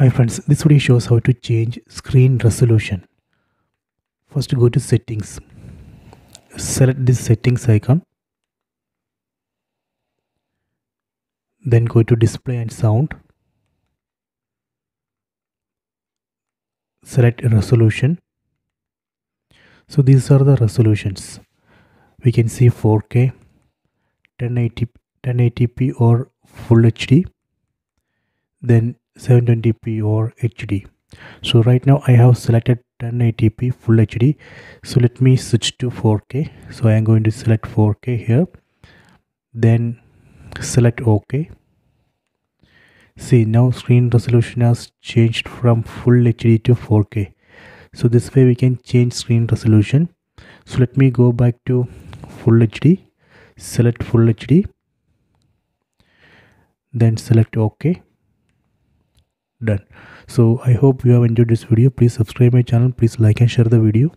Hi friends, this video shows how to change screen resolution. First go to settings. Select this settings icon. Then go to display and sound. Select resolution. So these are the resolutions. We can see 4K, 1080, 1080p or Full HD, then 720p or HD. So right now I have selected 1080p Full HD. So let me switch to 4K. So I am going to select 4K here. Then select OK. See now screen resolution has changed from Full HD to 4K. So this way we can change screen resolution. So let me go back to Full HD. Select Full HD then select ok done. So i hope you have enjoyed this video. Please subscribe my channel. Please like and share the video